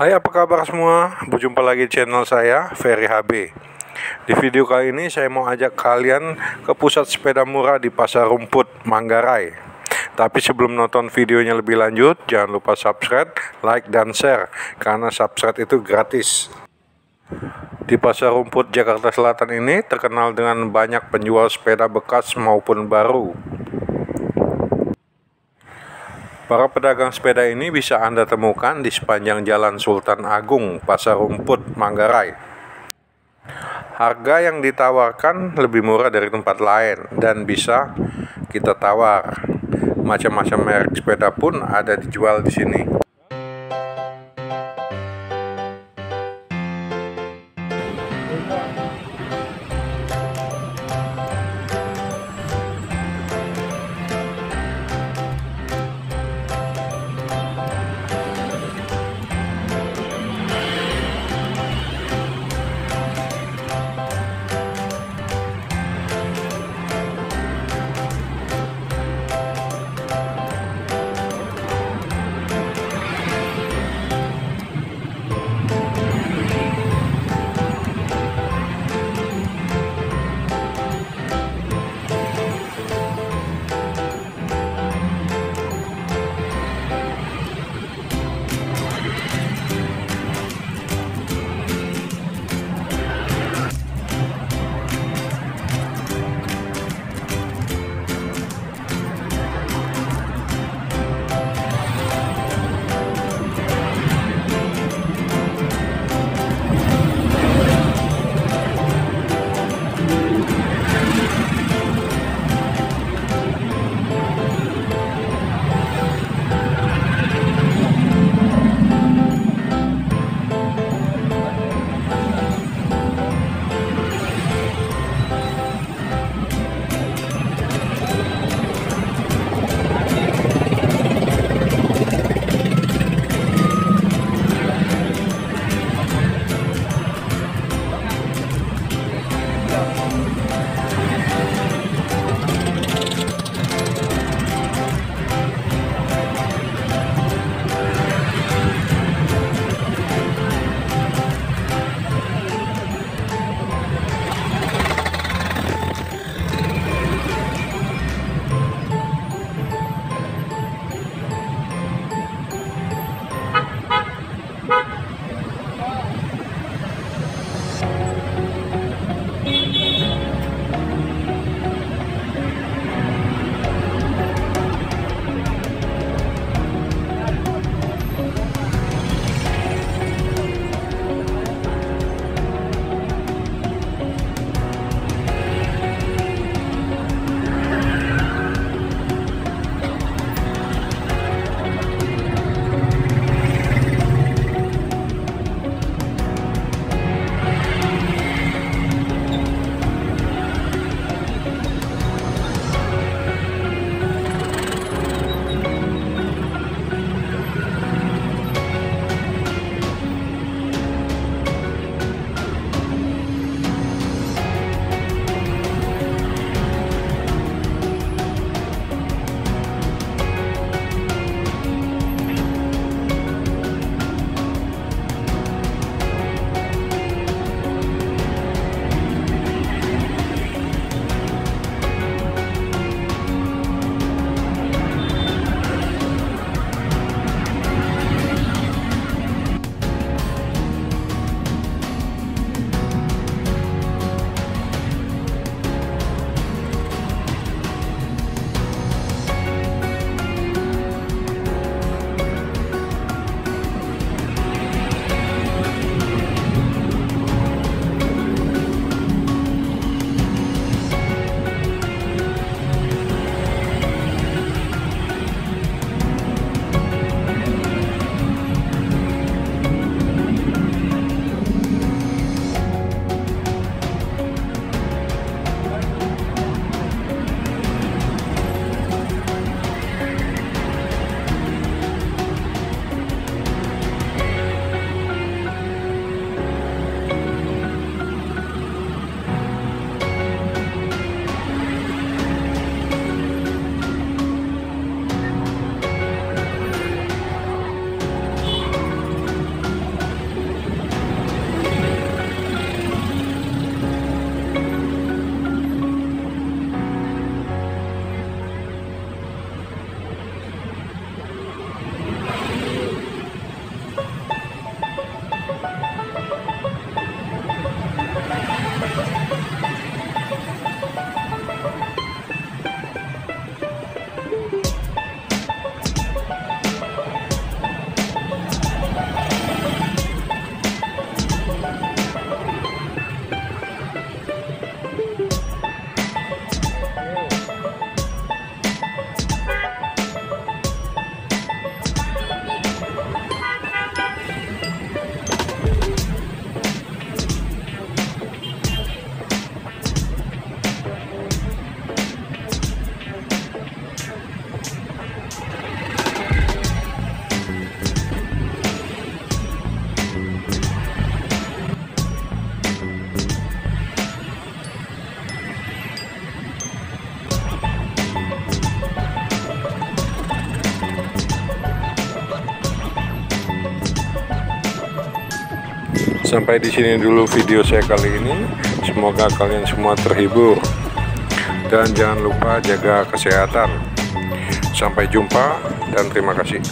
Hai apa kabar semua? Berjumpa lagi di channel saya Ferry HB Di video kali ini saya mau ajak kalian ke pusat sepeda murah di Pasar Rumput Manggarai. Tapi sebelum nonton videonya lebih lanjut Jangan lupa subscribe, like, dan share Karena subscribe itu gratis. Di Pasar Rumput Jakarta Selatan ini terkenal dengan banyak penjual sepeda bekas maupun baru Para pedagang sepeda ini bisa Anda temukan di sepanjang Jalan Sultan Agung, Pasar Rumput, Manggarai. Harga yang ditawarkan lebih murah dari tempat lain dan bisa kita tawar. Macam-macam merek sepeda pun ada dijual di sini. Sampai di sini dulu video saya kali ini. Semoga kalian semua terhibur. Dan jangan lupa jaga kesehatan. Sampai jumpa dan terima kasih.